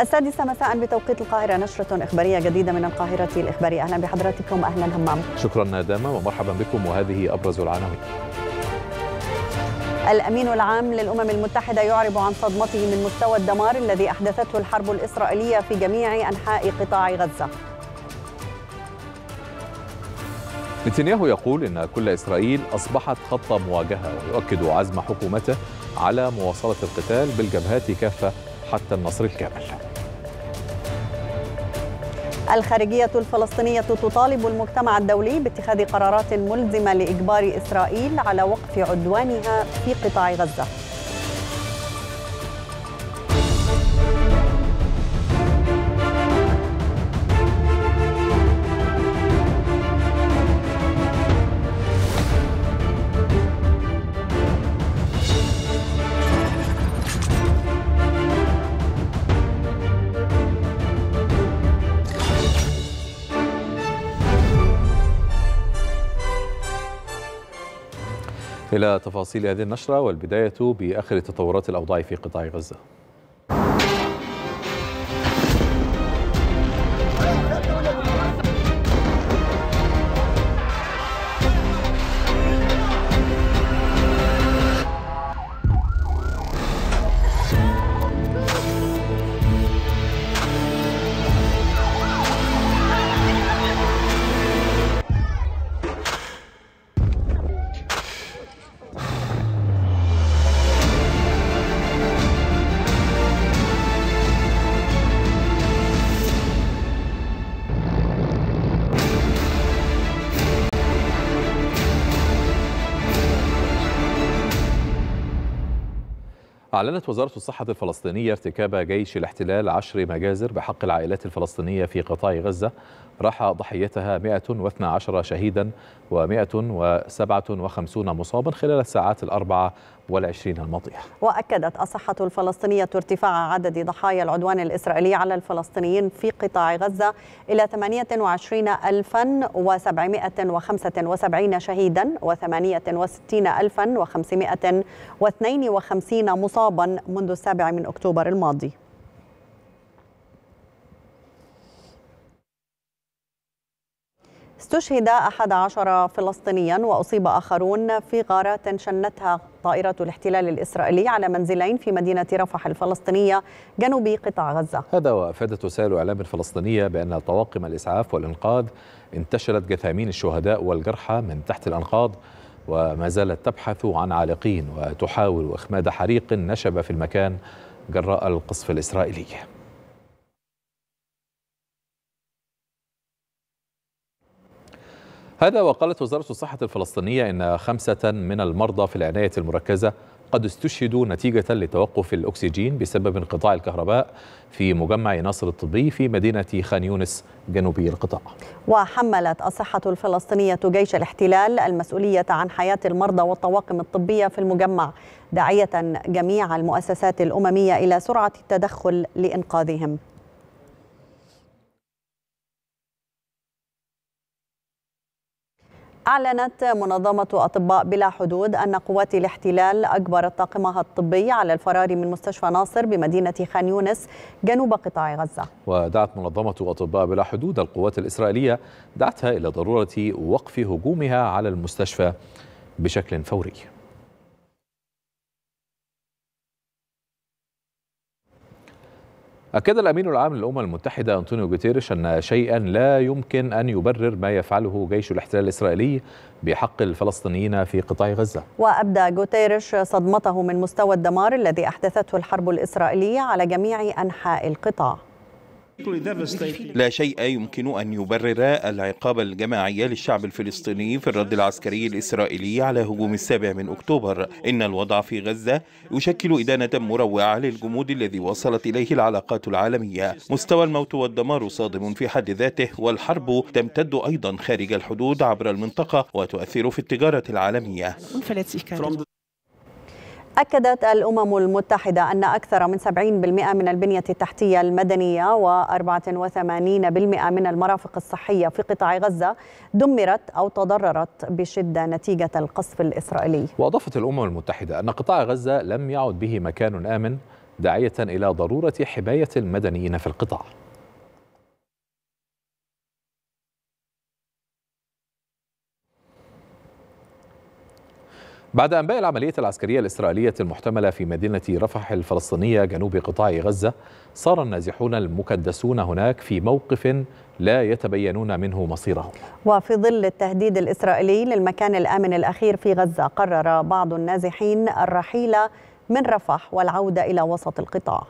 السادسة مساء بتوقيت القاهرة. نشرة إخبارية جديدة من القاهرة الإخبارية أهلا بحضراتكم. أهلا همام. شكرا داما ومرحبا بكم. وهذه أبرز العناوين. الأمين العام للأمم المتحدة يعرب عن صدمته من مستوى الدمار الذي أحدثته الحرب الإسرائيلية في جميع أنحاء قطاع غزة. نتنياهو يقول إن كل إسرائيل أصبحت خط مواجهة ويؤكد عزم حكومته على مواصلة القتال بالجبهات كافة حتى النصر الكامل. الخارجية الفلسطينية تطالب المجتمع الدولي باتخاذ قرارات ملزمة لإجبار إسرائيل على وقف عدوانها في قطاع غزة. إلى تفاصيل هذه النشرة والبداية بآخر تطورات الأوضاع في قطاع غزة. أعلنت وزارة الصحة الفلسطينية ارتكاب جيش الاحتلال عشر مجازر بحق العائلات الفلسطينية في قطاع غزة. راح ضحيتها 112 شهيدا و157 مصابا خلال الساعات الأربعة والعشرين الماضية. وأكدت الصحة الفلسطينية ارتفاع عدد ضحايا العدوان الإسرائيلي على الفلسطينيين في قطاع غزة إلى 28775 شهيدا و68552 مصابا منذ السابع من أكتوبر الماضي. استشهد أحد عشر فلسطينيا وأصيب آخرون في غارات شنتها. طائرة الاحتلال الإسرائيلي على منزلين في مدينة رفح الفلسطينية جنوب قطاع غزة. هذا وأفادت وسائل إعلام فلسطينية بأن طواقم الإسعاف والإنقاذ انتشلت جثامين الشهداء والجرحى من تحت الأنقاض وما زالت تبحث عن عالقين وتحاول إخماد حريق نشب في المكان جراء القصف الإسرائيلي. هذا وقالت وزارة الصحة الفلسطينية إن خمسة من المرضى في العناية المركزة قد استشهدوا نتيجة لتوقف الأكسجين بسبب انقطاع الكهرباء في مجمع ناصر الطبي في مدينة خان يونس جنوبي القطاع. وحملت الصحة الفلسطينية جيش الاحتلال المسؤولية عن حياة المرضى والطواقم الطبية في المجمع داعية جميع المؤسسات الأممية إلى سرعة التدخل لإنقاذهم. أعلنت منظمة أطباء بلا حدود أن قوات الاحتلال أجبرت طاقمها الطبي على الفرار من مستشفى ناصر بمدينة خان يونس جنوب قطاع غزة. ودعت منظمة أطباء بلا حدود القوات الإسرائيلية دعتها إلى ضرورة وقف هجومها على المستشفى بشكل فوري. أكد الأمين العام للأمم المتحدة أنطونيو جوتيريش أن شيئا لا يمكن أن يبرر ما يفعله جيش الاحتلال الإسرائيلي بحق الفلسطينيين في قطاع غزة. وأبدى جوتيريش صدمته من مستوى الدمار الذي أحدثته الحرب الإسرائيلية على جميع أنحاء القطاع. لا شيء يمكن أن يبرر العقاب الجماعي للشعب الفلسطيني في الرد العسكري الإسرائيلي على هجوم السابع من أكتوبر. إن الوضع في غزة يشكل إدانة مروعة للجمود الذي وصلت إليه العلاقات العالمية. مستوى الموت والدمار صادم في حد ذاته والحرب تمتد أيضا خارج الحدود عبر المنطقة وتؤثر في التجارة العالمية. أكدت الأمم المتحدة أن أكثر من 70% من البنية التحتية المدنية و84% من المرافق الصحية في قطاع غزة دمرت أو تضررت بشدة نتيجة القصف الإسرائيلي. وأضافت الأمم المتحدة أن قطاع غزة لم يعد به مكان آمن داعية إلى ضرورة حماية المدنيين في القطاع. بعد أنباء العملية العسكرية الإسرائيلية المحتملة في مدينة رفح الفلسطينية جنوب قطاع غزة صار النازحون المكدسون هناك في موقف لا يتبينون منه مصيرهم. وفي ظل التهديد الإسرائيلي للمكان الآمن الأخير في غزة قرر بعض النازحين الرحيل من رفح والعودة إلى وسط القطاع.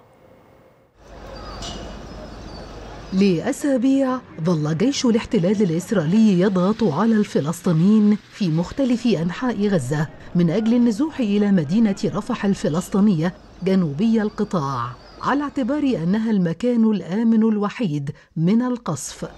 لأسابيع ظل جيش الاحتلال الإسرائيلي يضغط على الفلسطينيين في مختلف أنحاء غزة من أجل النزوح إلى مدينة رفح الفلسطينية جنوبي القطاع على اعتبار أنها المكان الآمن الوحيد من القصف.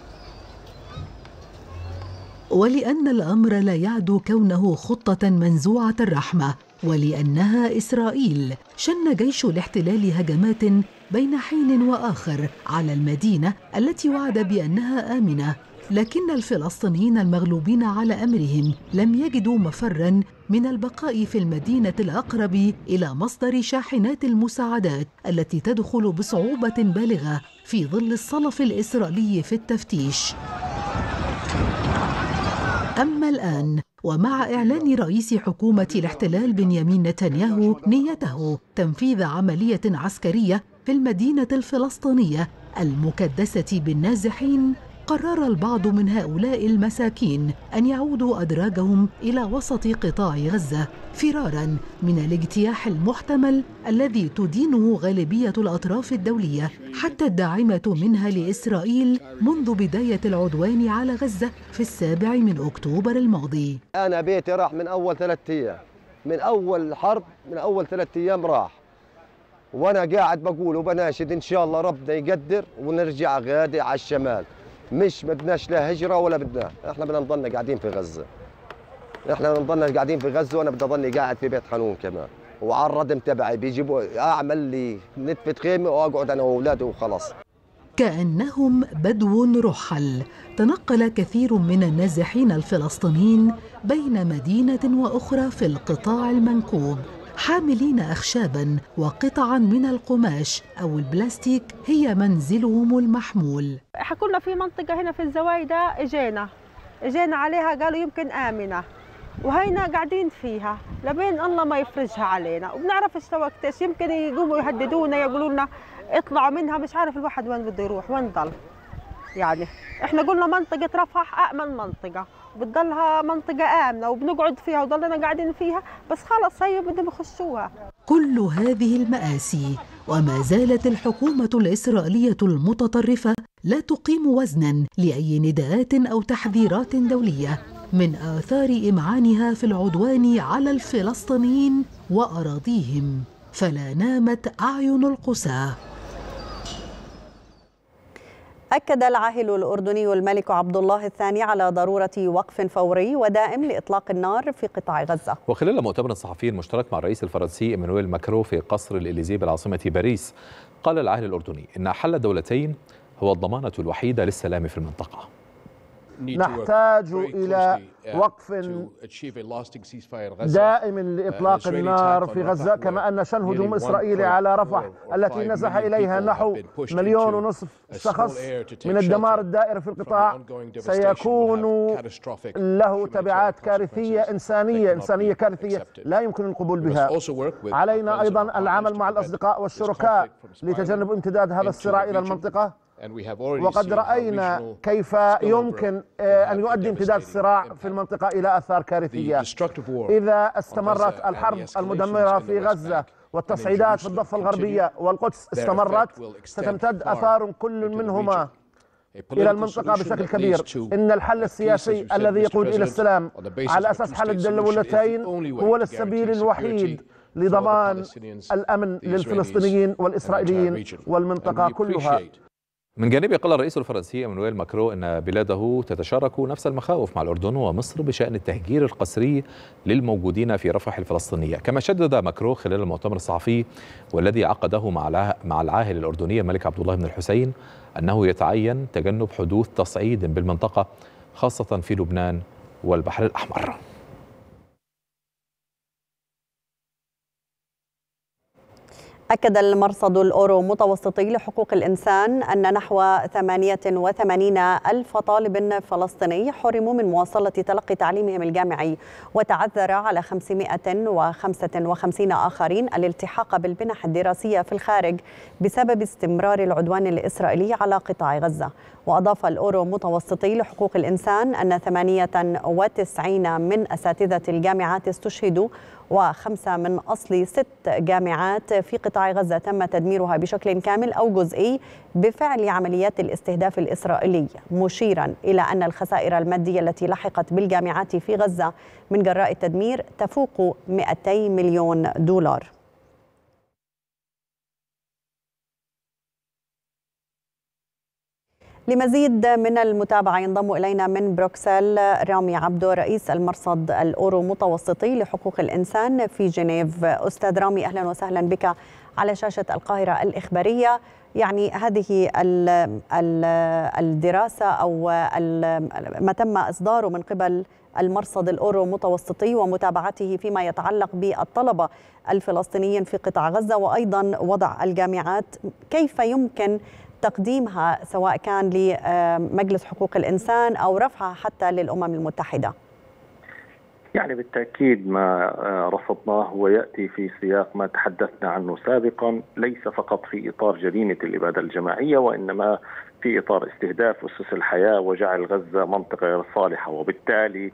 ولأن الأمر لا يعدو كونه خطة منزوعة الرحمة ولأنها إسرائيل شن جيش الاحتلال هجمات بين حين وآخر على المدينة التي وعد بأنها آمنة لكن الفلسطينيين المغلوبين على أمرهم لم يجدوا مفرا من البقاء في المدينة الأقرب إلى مصدر شاحنات المساعدات التي تدخل بصعوبة بالغة في ظل الصلف الإسرائيلي في التفتيش. أما الآن ومع إعلان رئيس حكومة الاحتلال بنيامين نتنياهو نيته تنفيذ عملية عسكرية في المدينة الفلسطينية المكدسة بالنازحين قرر البعض من هؤلاء المساكين أن يعودوا أدراجهم إلى وسط قطاع غزة فرارا من الاجتياح المحتمل الذي تدينه غالبية الأطراف الدولية حتى الداعمة منها لإسرائيل منذ بداية العدوان على غزة في السابع من أكتوبر الماضي. أنا بيتي راح من أول ثلاثة أيام من أول الحرب من أول ثلاثة أيام راح. وأنا قاعد بقول وبناشد إن شاء الله ربنا يقدر ونرجع غادي على الشمال. مش بدناش لا هجرة ولا بدنا. إحنا بدنا نضلنا قاعدين في غزة. إحنا نضلنا قاعدين في غزة وأنا بدي أضلني قاعد في بيت حنون كمان. وعلى الردم تبعي بيجيبوا أعمل لي نتفة خيمة وأقعد أنا وأولادي وخلاص. كأنهم بدو رحل. تنقل كثير من النازحين الفلسطينيين بين مدينة وأخرى في القطاع المنكوب. حاملين أخشابا وقطعا من القماش أو البلاستيك هي منزلهم المحمول. حكونا في منطقة هنا في الزوايدة إجينا. إجينا عليها قالوا يمكن آمنة. وهينا قاعدين فيها لبين الله ما يفرجها علينا. وبنعرفش وقتش يمكن يقوموا يهددونا يقولوا لنا اطلعوا منها. مش عارف الواحد وين بده يروح وين ضل؟ يعني إحنا قلنا منطقة رفح أأمن منطقة. بتضلها منطقة آمنة وبنقعد فيها وضلنا قاعدين فيها بس خلص هي بدهم يخشوها. كل هذه المآسي وما زالت الحكومة الإسرائيلية المتطرفة لا تقيم وزنا لأي نداءات أو تحذيرات دولية من آثار إمعانها في العدوان على الفلسطينيين وأراضيهم. فلا نامت أعين القساه أكد العاهل الأردني الملك عبد الله الثاني على ضرورة وقف فوري ودائم لإطلاق النار في قطاع غزة. وخلال مؤتمر صحفي مشترك مع الرئيس الفرنسي إيمانويل ماكرون في قصر الإليزي بالعاصمة باريس قال العاهل الأردني إن حل الدولتين هو الضمانة الوحيدة للسلام في المنطقة. نحتاج إلى uh, وقف دائم uh, لإطلاق النار في غزة كما أن شن هجوم إسرائيلي على رفح التي نزح إليها نحو مليون ونصف شخص من الدمار الدائر في القطاع. سيكون له تبعات كارثية إنسانية إنسانية كارثية لا يمكن القبول بها. علينا أيضا العمل مع الأصدقاء والشركاء لتجنب امتداد هذا الصراع إلى المنطقة. وقد رأينا كيف يمكن آه، أن يؤدي امتداد الصراع في المنطقة إلى أثار كارثية. إذا استمرت الحرب المدمرة في غزة والتصعيدات في الضفة الغربية والقدس استمرت ستمتد أثار كل منهما إلى المنطقة بشكل كبير. إن الحل السياسي الذي يقود إلى السلام على أساس حل الدولتين هو السبيل الوحيد لضمان الأمن للفلسطينيين والإسرائيليين والمنطقة كلها. من جانبه قال الرئيس الفرنسي إيمانويل ماكرون إن بلاده تتشارك نفس المخاوف مع الأردن ومصر بشأن التهجير القسري للموجودين في رفح الفلسطينية، كما شدد ماكرون خلال المؤتمر الصحفي والذي عقده مع مع العاهل الأردني الملك عبد الله بن الحسين أنه يتعين تجنب حدوث تصعيد بالمنطقة خاصة في لبنان والبحر الأحمر. أكد المرصد الأورو متوسطي لحقوق الإنسان أن نحو 88 ألف طالب فلسطيني حرموا من مواصلة تلقي تعليمهم الجامعي وتعذر على 555 آخرين الالتحاق بالمنح الدراسية في الخارج بسبب استمرار العدوان الإسرائيلي على قطاع غزة. وأضاف الأورو متوسطي لحقوق الإنسان أن 98 من أساتذة الجامعات استشهدوا وخمسة من أصل ست جامعات في قطاع غزة تم تدميرها بشكل كامل أو جزئي بفعل عمليات الاستهداف الإسرائيلي مشيرا إلى أن الخسائر المادية التي لحقت بالجامعات في غزة من جراء التدمير تفوق 200 مليون دولار. لمزيد من المتابعة ينضم إلينا من بروكسل رامي عبدو رئيس المرصد الأورو متوسطي لحقوق الإنسان في جنيف. أستاذ رامي أهلا وسهلا بك على شاشة القاهرة الإخبارية. يعني هذه الدراسة أو ما تم إصداره من قبل المرصد الأورو متوسطي ومتابعته فيما يتعلق بالطلبة الفلسطينيين في قطاع غزة وأيضا وضع الجامعات كيف يمكن تقديمها سواء كان لمجلس حقوق الإنسان أو رفعها حتى للأمم المتحدة؟ يعني بالتأكيد ما رصدناه هو يأتي في سياق ما تحدثنا عنه سابقا ليس فقط في إطار جريمة الإبادة الجماعية وإنما في إطار استهداف أسس الحياة وجعل غزة منطقة غير صالحة. وبالتالي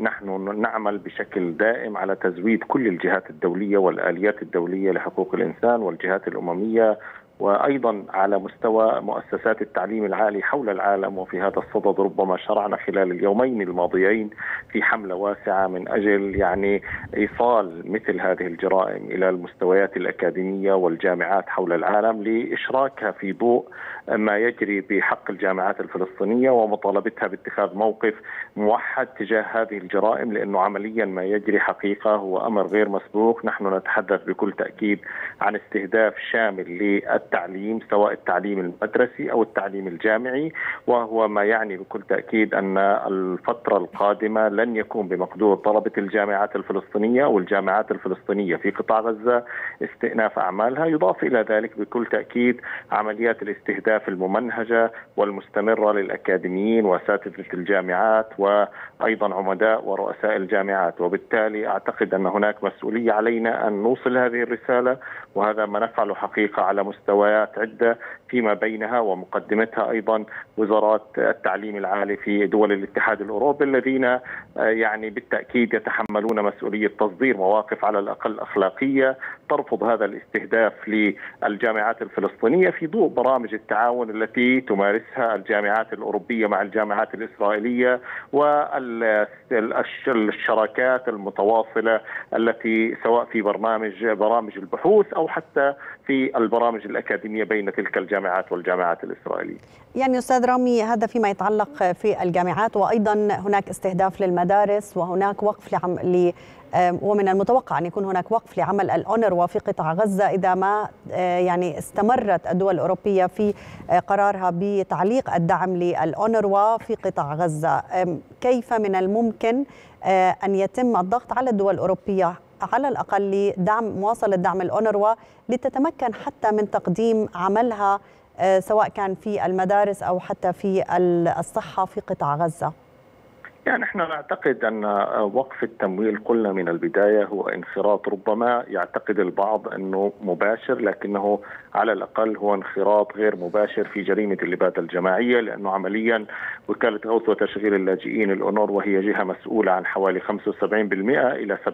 نحن نعمل بشكل دائم على تزويد كل الجهات الدولية والآليات الدولية لحقوق الإنسان والجهات الأممية وأيضا على مستوى مؤسسات التعليم العالي حول العالم وفي هذا الصدد ربما شرعنا خلال اليومين الماضيين في حملة واسعة من أجل يعني إيصال مثل هذه الجرائم إلى المستويات الأكاديمية والجامعات حول العالم لإشراكها في ضوء ما يجري بحق الجامعات الفلسطينية ومطالبتها باتخاذ موقف موحد تجاه هذه الجرائم لأنه عمليا ما يجري حقيقة هو أمر غير مسبوق، نحن نتحدث بكل تأكيد عن استهداف شامل للتعليم سواء التعليم المدرسي أو التعليم الجامعي وهو ما يعني بكل تأكيد أن الفترة القادمة لن يكون بمقدور طلبة الجامعات الفلسطينية أو الجامعات الفلسطينية في قطاع غزة استئناف أعمالها، يضاف إلى ذلك بكل تأكيد عمليات الاستهداف الاهداف الممنهجة والمستمرة للأكاديميين وأساتذة الجامعات وأيضا عمداء ورؤساء الجامعات. وبالتالي أعتقد أن هناك مسؤولية علينا أن نوصل هذه الرسالة وهذا ما نفعله حقيقة على مستويات عدة فيما بينها ومقدمتها أيضا وزارات التعليم العالي في دول الاتحاد الأوروبي الذين يعني بالتأكيد يتحملون مسؤولية تصدير مواقف على الأقل أخلاقية ترفض هذا الاستهداف للجامعات الفلسطينية في ضوء برامج التعاون التي تمارسها الجامعات الأوروبية مع الجامعات الإسرائيلية والشراكات المتواصلة التي سواء في برنامج برامج البحوث أو حتى في البرامج الأكاديمية بين تلك الجامعات. والجامعات الإسرائيلية. يعني أستاذ رامي هذا فيما يتعلق في الجامعات وأيضا هناك استهداف للمدارس وهناك وقف لعم ل ومن المتوقع أن يكون هناك وقف لعمل الاونروا في قطاع غزة إذا ما يعني استمرت الدول الأوروبية في قرارها بتعليق الدعم للاونروا في قطاع غزة، كيف من الممكن أن يتم الضغط على الدول الأوروبية على الأقل لدعم مواصلة دعم الأونروا لتتمكن حتى من تقديم عملها سواء كان في المدارس أو حتى في الصحة في قطاع غزة. يعني نحن نعتقد أن وقف التمويل قلنا من البداية هو انخراط ربما يعتقد البعض أنه مباشر لكنه على الأقل هو انخراط غير مباشر في جريمة الاباده الجماعية لأنه عمليا وكالة غوث وتشغيل اللاجئين الأونور وهي جهة مسؤولة عن حوالي 75% إلى 70%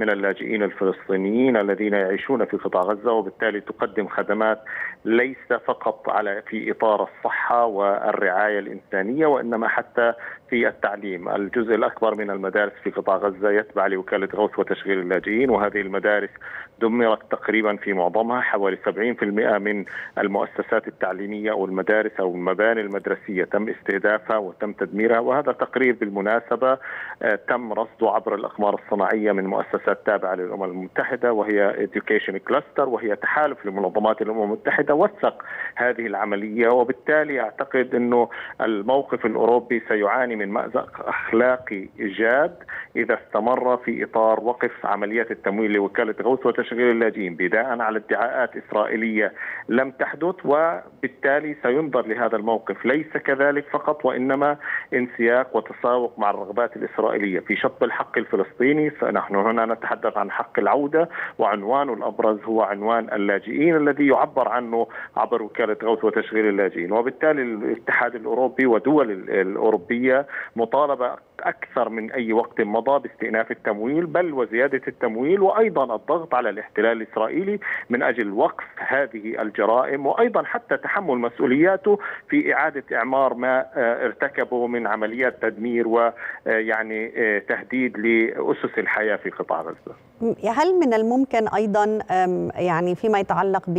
من اللاجئين الفلسطينيين الذين يعيشون في قطاع غزة وبالتالي تقدم خدمات ليس فقط على في إطار الصحة والرعاية الإنسانية وإنما حتى في التعليم. الجزء الأكبر من المدارس في قطاع غزة يتبع لوكالة غوث وتشغيل اللاجئين وهذه المدارس دمرت تقريبا في معظمها حوالي 70% من المؤسسات التعليمية أو المدارس أو المباني المدرسية. تم استهدافها وتم تدميرها وهذا تقرير بالمناسبة تم رصده عبر الأقمار الصناعية من مؤسسات تابعة للأمم المتحدة وهي Education Cluster وهي تحالف لمنظمات الأمم المتحدة وثق هذه العملية. وبالتالي أعتقد أنه الموقف الأوروبي سيعاني من مأزق أخلاقي جاد إذا استمر في إطار وقف عمليات التمويل لوكالة غوث وتشغيل اللاجئين بناء على ادعاءات إسرائيلية لم تحدث وبالتالي سينظر لهذا الموقف. ليس كذلك فقط وإنما انسياق وتساوق مع الرغبات الإسرائيلية. في شط الحق الفلسطيني فنحن هنا نتحدث عن حق العودة وعنوانه الأبرز هو عنوان اللاجئين الذي يعبر عنه عبر وكالة غوث وتشغيل اللاجئين. وبالتالي الاتحاد الأوروبي ودول الأوروبية مطالبة أكثر من أي وقت مضى باستئناف التمويل بل وزيادة التمويل وأيضا الضغط على الاحتلال الإسرائيلي من أجل وقف هذه الجرائم وأيضا حتى تحمل مسؤولياته في إعادة إعمار ما ارتكبه من عمليات تدمير ويعني تهديد لأسس الحياة في قطاع غزة. هل من الممكن أيضا يعني فيما يتعلق ب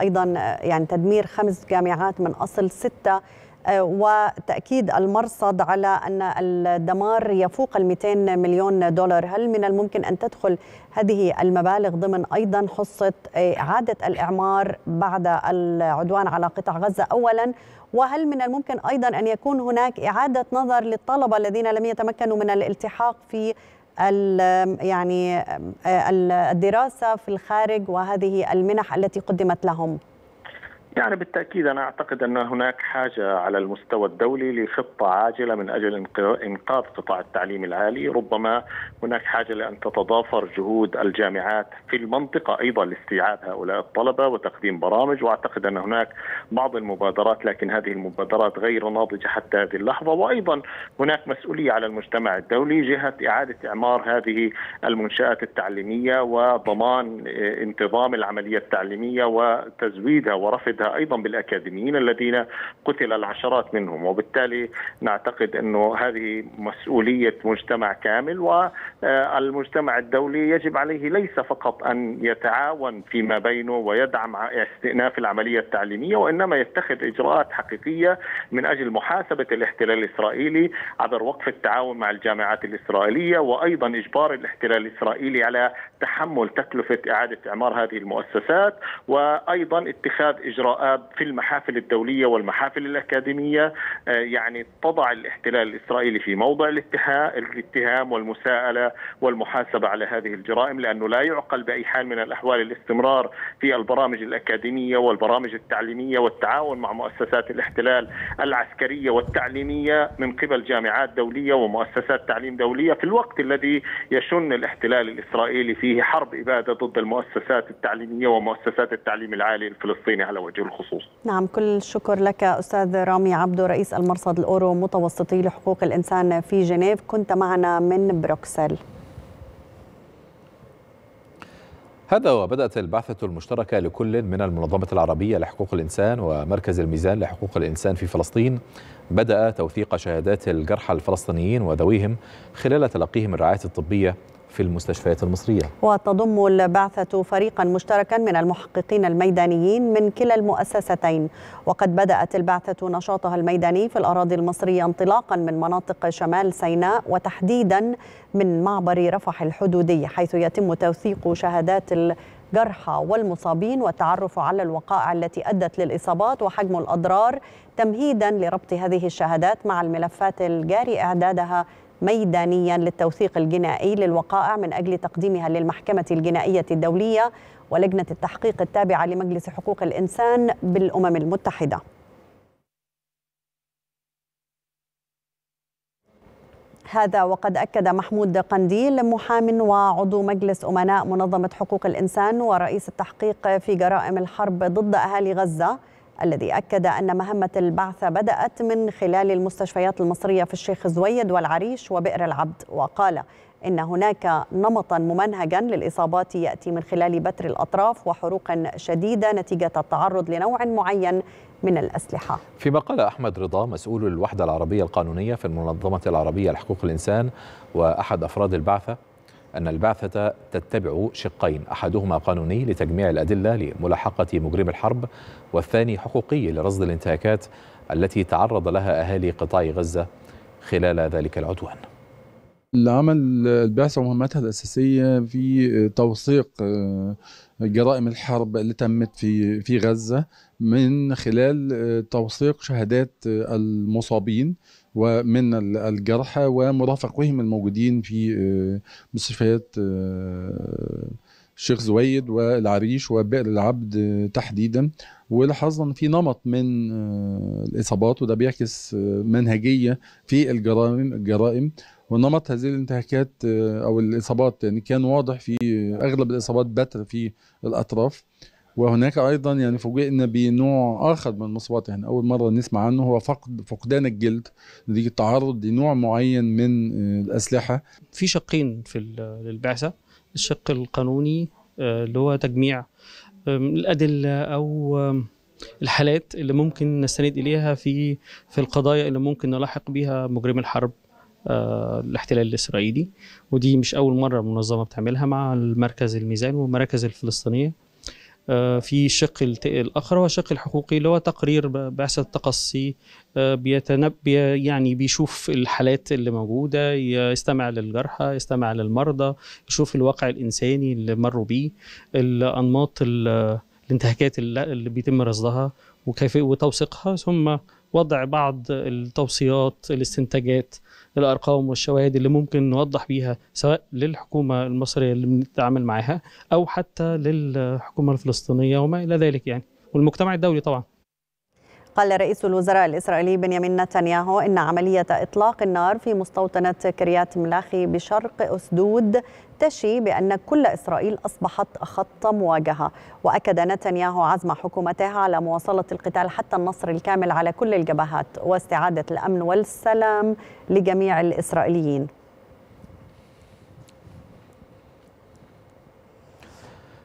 أيضا يعني تدمير خمس جامعات من أصل ستة وتأكيد المرصد على أن الدمار يفوق ال 200 مليون دولار. هل من الممكن أن تدخل هذه المبالغ ضمن أيضا حصة إعادة الإعمار بعد العدوان على قطاع غزة أولا؟ وهل من الممكن أيضا أن يكون هناك إعادة نظر للطلبة الذين لم يتمكنوا من الالتحاق في يعني الدراسة في الخارج وهذه المنح التي قدمت لهم؟ يعني بالتأكيد أنا أعتقد أن هناك حاجة على المستوى الدولي لخطة عاجلة من أجل إنقاذ قطاع التعليم العالي، ربما هناك حاجة لأن تتضافر جهود الجامعات في المنطقة أيضا لاستيعاب هؤلاء الطلبة وتقديم برامج، وأعتقد أن هناك بعض المبادرات لكن هذه المبادرات غير ناضجة حتى هذه اللحظة، وأيضا هناك مسؤولية على المجتمع الدولي جهة إعادة إعمار هذه المنشآت التعليمية وضمان انتظام العملية التعليمية وتزويدها ورفدها أيضا بالأكاديميين الذين قتل العشرات منهم وبالتالي نعتقد أنه هذه مسؤولية مجتمع كامل والمجتمع الدولي يجب عليه ليس فقط أن يتعاون فيما بينه ويدعم استئناف العملية التعليمية وإنما يتخذ إجراءات حقيقية من أجل محاسبة الاحتلال الإسرائيلي عبر وقف التعاون مع الجامعات الإسرائيلية وأيضا إجبار الاحتلال الإسرائيلي على تحمل تكلفة إعادة إعمار هذه المؤسسات وأيضا اتخاذ في المحافل الدولية والمحافل الأكاديمية. يعني تضع الاحتلال الإسرائيلي في موضع الاتهام والمساءلة والمحاسبة على هذه الجرائم لأنه لا يعقل بأي حال من الأحوال الاستمرار في البرامج الأكاديمية والبرامج التعليمية والتعاون مع مؤسسات الاحتلال العسكرية والتعليمية من قبل جامعات دولية ومؤسسات تعليم دولية في الوقت الذي يشن الاحتلال الإسرائيلي فيه حرب إبادة ضد المؤسسات التعليمية ومؤسسات التعليم العالي الفلسطيني على وجه الخصوص نعم كل الشكر لك أستاذ رامي عبدو رئيس المرصد الأورو متوسطي لحقوق الإنسان في جنيف. كنت معنا من بروكسل. هذا وبدأت البعثة المشتركة لكل من المنظمة العربية لحقوق الإنسان ومركز الميزان لحقوق الإنسان في فلسطين. بدأ توثيق شهادات الجرحى الفلسطينيين وذويهم خلال تلقيهم الرعاية الطبية في المستشفيات المصرية. وتضم البعثة فريقا مشتركا من المحققين الميدانيين من كلا المؤسستين. وقد بدأت البعثة نشاطها الميداني في الأراضي المصرية انطلاقا من مناطق شمال سيناء وتحديدا من معبر رفح الحدودي حيث يتم توثيق شهادات الجرحى والمصابين والتعرف على الوقائع التي أدت للإصابات وحجم الأضرار تمهيدا لربط هذه الشهادات مع الملفات الجاري إعدادها ميدانيا للتوثيق الجنائي للوقائع من أجل تقديمها للمحكمة الجنائية الدولية ولجنة التحقيق التابعة لمجلس حقوق الإنسان بالأمم المتحدة. هذا وقد أكد محمود قنديل محام وعضو مجلس أمناء منظمة حقوق الإنسان ورئيس التحقيق في جرائم الحرب ضد أهالي غزة الذي أكد أن مهمة البعثة بدأت من خلال المستشفيات المصرية في الشيخ زويد والعريش وبئر العبد وقال إن هناك نمطا ممنهجا للإصابات يأتي من خلال بتر الأطراف وحروق شديدة نتيجة التعرض لنوع معين من الأسلحة. فيما قال أحمد رضا مسؤول الوحدة العربية القانونية في المنظمة العربية لحقوق الإنسان وأحد أفراد البعثة أن البعثة تتبع شقين أحدهما قانوني لتجميع الأدلة لملاحقة مجرم الحرب والثاني حقوقي لرصد الانتهاكات التي تعرض لها أهالي قطاع غزة خلال ذلك العدوان. العمل البعثة ومهمتها الأساسية في توثيق جرائم الحرب اللي تمت في في غزة من خلال توثيق شهادات المصابين. ومن الجرحى ومرافقهم الموجودين في مستشفيات الشيخ زويد والعريش وبئر العبد تحديدا. ولاحظنا إن في نمط من الإصابات وده بيعكس منهجية في الجرائم الجرائم. ونمط هذه الانتهاكات أو الإصابات يعني كان واضح في أغلب الإصابات بتر في الأطراف. وهناك أيضا يعني فوجئنا بنوع آخر من المصابات. يعني أول مرة نسمع عنه هو فقد فقدان الجلد. نتيجه التعرض لنوع معين من الأسلحة. في شقين في البعثه الشق القانوني اللي هو تجميع الأدلة أو الحالات اللي ممكن نستند إليها في في القضايا اللي ممكن نلاحق بها مجرمي الحرب الاحتلال الإسرائيلي. ودي مش أول مرة المنظمه بتعملها مع المركز الميزان والمراكز الفلسطينية. في الشق الآخر هو الشق الحقوقي اللي هو تقرير بعثه التقصي بيتنبي يعني بيشوف الحالات اللي موجودة يستمع للجرحى يستمع للمرضى يشوف الواقع الإنساني اللي مروا بيه الأنماط الانتهاكات اللي بيتم رصدها وكيف وتوثيقها ثم وضع بعض التوصيات الاستنتاجات الأرقام والشواهد اللي ممكن نوضح بيها سواء للحكومة المصرية اللي بنتعامل معاها أو حتى للحكومة الفلسطينية وما إلى ذلك يعني والمجتمع الدولي طبعا. قال رئيس الوزراء الإسرائيلي بنيامين نتنياهو إن عملية إطلاق النار في مستوطنة كريات ملاخي بشرق أسدود تشي بأن كل إسرائيل أصبحت خط مواجهة. وأكد نتنياهو عزم حكومته على مواصلة القتال حتى النصر الكامل على كل الجبهات واستعادة الأمن والسلام لجميع الإسرائيليين.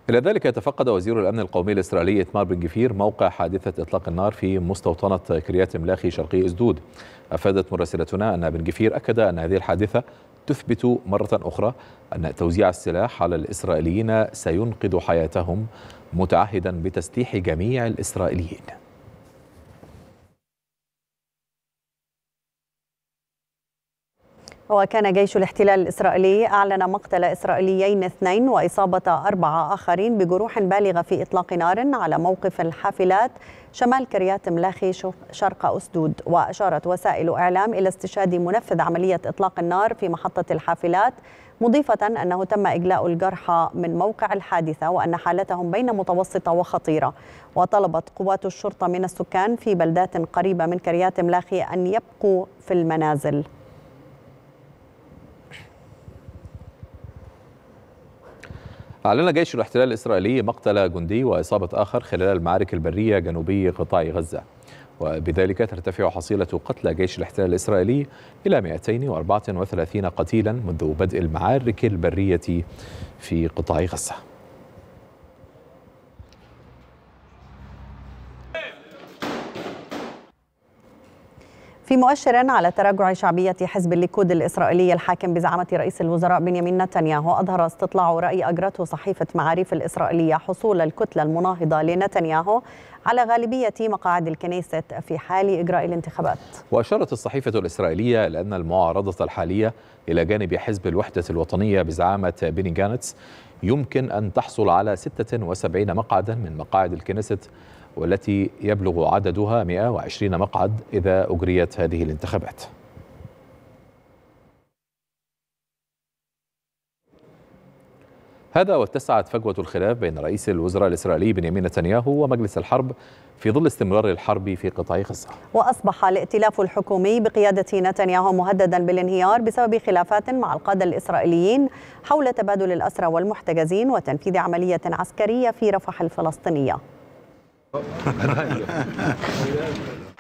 إلى ذلك تفقد وزير الأمن القومي الإسرائيلي إتمار بن جفير موقع حادثة إطلاق النار في مستوطنة كريات ملاخي شرقي أسدود. أفادت مراسلتنا أن بن جفير أكد أن هذه الحادثة تثبت مرة أخرى أن توزيع السلاح على الإسرائيليين سينقذ حياتهم متعهدا بتسليح جميع الإسرائيليين. وكان جيش الاحتلال الإسرائيلي أعلن مقتل إسرائيليين اثنين وإصابة أربعة آخرين بجروح بالغة في إطلاق نار على موقف الحافلات شمال كريات ملاخي شرق أسدود. وأشارت وسائل إعلام إلى استشهاد منفذ عملية إطلاق النار في محطة الحافلات مضيفة أنه تم إجلاء الجرحى من موقع الحادثة وأن حالتهم بين متوسطة وخطيرة. وطلبت قوات الشرطة من السكان في بلدات قريبة من كريات ملاخي أن يبقوا في المنازل. أعلن جيش الاحتلال الإسرائيلي مقتل جندي وإصابة آخر خلال المعارك البرية جنوبي قطاع غزة. وبذلك ترتفع حصيلة قتلى جيش الاحتلال الإسرائيلي إلى 234 قتيلا منذ بدء المعارك البرية في قطاع غزة. في مؤشر على تراجع شعبية حزب الليكود الإسرائيلي الحاكم بزعامة رئيس الوزراء بنيامين نتنياهو أظهر استطلاع رأي أجرته صحيفة معاريف الإسرائيلية حصول الكتلة المناهضة لنتنياهو على غالبية مقاعد الكنيست في حال إجراء الانتخابات. وأشارت الصحيفة الإسرائيلية لأن المعارضة الحالية إلى جانب حزب الوحدة الوطنية بزعامة بيني جانتس يمكن أن تحصل على 76 مقعدا من مقاعد الكنيست والتي يبلغ عددها 120 مقعد إذا أجريت هذه الانتخابات. هذا واتسعت فجوة الخلاف بين رئيس الوزراء الإسرائيلي بنيامين نتنياهو ومجلس الحرب في ظل استمرار الحرب في قطاع غزة. وأصبح الائتلاف الحكومي بقيادة نتنياهو مهددا بالانهيار بسبب خلافات مع القادة الإسرائيليين حول تبادل الأسرى والمحتجزين وتنفيذ عملية عسكرية في رفح الفلسطينية.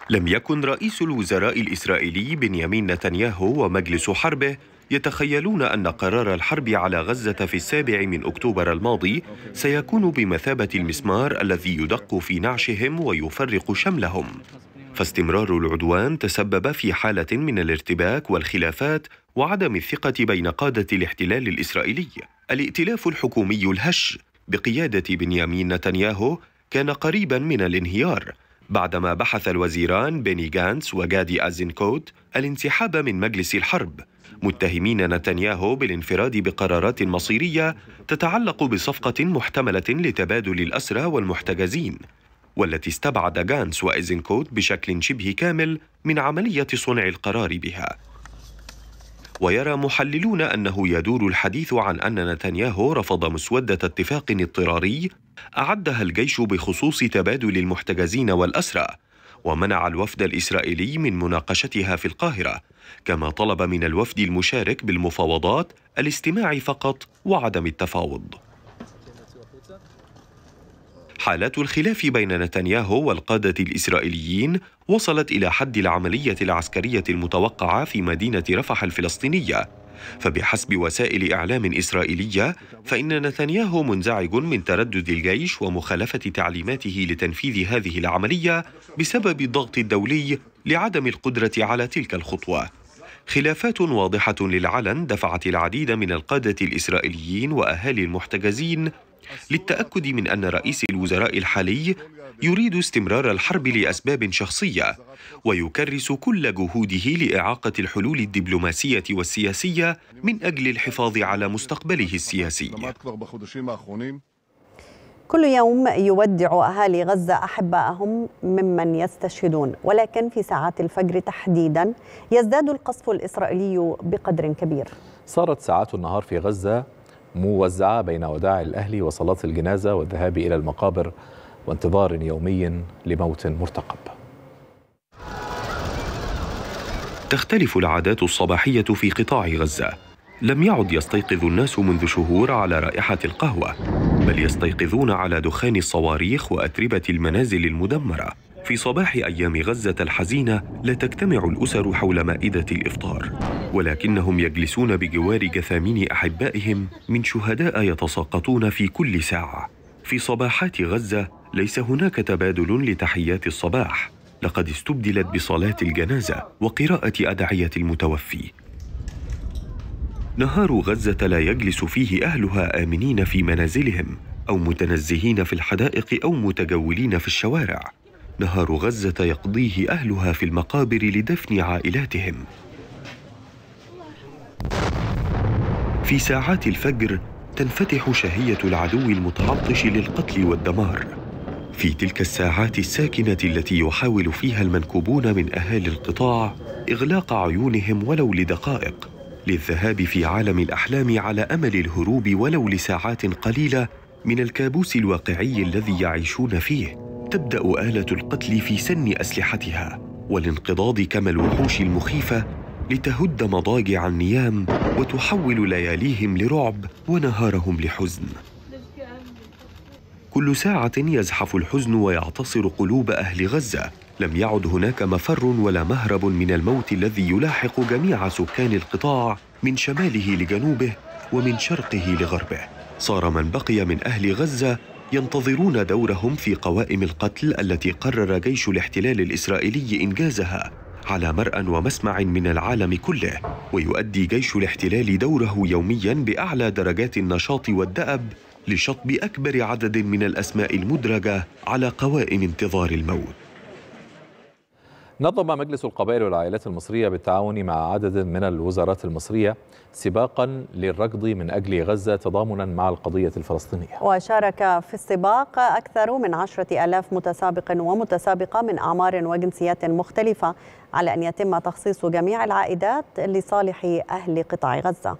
لم يكن رئيس الوزراء الإسرائيلي بنيامين نتنياهو ومجلس حربه يتخيلون أن قرار الحرب على غزة في السابع من أكتوبر الماضي سيكون بمثابة المسمار الذي يدق في نعشهم ويفرق شملهم. فاستمرار العدوان تسبب في حالة من الارتباك والخلافات وعدم الثقة بين قادة الاحتلال الإسرائيلي. الائتلاف الحكومي الهش بقيادة بنيامين نتنياهو كان قريبا من الانهيار بعدما بحث الوزيران بيني جانتس وجادي أزنكوت الانسحاب من مجلس الحرب متهمين نتنياهو بالانفراد بقرارات مصيرية تتعلق بصفقة محتملة لتبادل الأسرى والمحتجزين والتي استبعد جانس وإيزنكوت بشكل شبه كامل من عملية صنع القرار بها. ويرى محللون أنه يدور الحديث عن أن نتنياهو رفض مسودة اتفاق اضطراري أعدها الجيش بخصوص تبادل المحتجزين والأسرى ومنع الوفد الإسرائيلي من مناقشتها في القاهرة كما طلب من الوفد المشارك بالمفاوضات الاستماع فقط وعدم التفاوض. حالات الخلاف بين نتنياهو والقادة الإسرائيليين وصلت إلى حد العملية العسكرية المتوقعة في مدينة رفح الفلسطينية. فبحسب وسائل إعلام إسرائيلية فإن نتنياهو منزعج من تردد الجيش ومخالفة تعليماته لتنفيذ هذه العملية بسبب الضغط الدولي لعدم القدرة على تلك الخطوة. خلافات واضحة للعلن دفعت العديد من القادة الإسرائيليين وأهالي المحتجزين للتأكد من أن رئيس الوزراء الحالي يريد استمرار الحرب لأسباب شخصية ويكرس كل جهوده لإعاقة الحلول الدبلوماسية والسياسية من أجل الحفاظ على مستقبله السياسي. كل يوم يودع أهالي غزة أحبائهم ممن يستشهدون ولكن في ساعات الفجر تحديدا يزداد القصف الإسرائيلي بقدر كبير. صارت ساعات النهار في غزة موزعة بين وداع الأهل وصلاة الجنازة والذهاب إلى المقابر وانتظار يومي لموت مرتقب. تختلف العادات الصباحية في قطاع غزة. لم يعد يستيقظ الناس منذ شهور على رائحة القهوة بل يستيقظون على دخان الصواريخ وأتربة المنازل المدمرة. في صباح أيام غزة الحزينة لا تجتمع الأسر حول مائدة الإفطار ولكنهم يجلسون بجوار جثامين أحبائهم من شهداء يتساقطون في كل ساعة. في صباحات غزة ليس هناك تبادل لتحيات الصباح لقد استبدلت بصلاة الجنازة وقراءة أدعية المتوفي. نهار غزة لا يجلس فيه أهلها آمنين في منازلهم أو متنزهين في الحدائق أو متجولين في الشوارع. نهار غزة يقضيه أهلها في المقابر لدفن عائلاتهم. في ساعات الفجر تنفتح شهية العدو المتعطش للقتل والدمار. في تلك الساعات الساكنة التي يحاول فيها المنكوبون من أهالي القطاع إغلاق عيونهم ولو لدقائق للذهاب في عالم الأحلام على أمل الهروب ولو لساعات قليلة من الكابوس الواقعي الذي يعيشون فيه. تبدأ آلة القتل في سن أسلحتها والانقضاض كما الوحوش المخيفة لتهد مضاجع النيام وتحول لياليهم لرعب ونهارهم لحزن. كل ساعة يزحف الحزن ويعتصر قلوب أهل غزة. لم يعد هناك مفر ولا مهرب من الموت الذي يلاحق جميع سكان القطاع من شماله لجنوبه ومن شرقه لغربه. صار من بقي من أهل غزة ينتظرون دورهم في قوائم القتل التي قرر جيش الاحتلال الإسرائيلي إنجازها على مرأى ومسمع من العالم كله ويؤدي جيش الاحتلال دوره يوميا بأعلى درجات النشاط والدأب لشطب أكبر عدد من الأسماء المدرجة على قوائم انتظار الموت. نظم مجلس القبائل والعائلات المصرية بالتعاون مع عدد من الوزارات المصرية سباقا للركض من أجل غزة تضامنا مع القضية الفلسطينية. وشارك في السباق أكثر من عشرة ألاف متسابق ومتسابقة من أعمار وجنسيات مختلفة على أن يتم تخصيص جميع العائدات لصالح أهل قطاع غزة.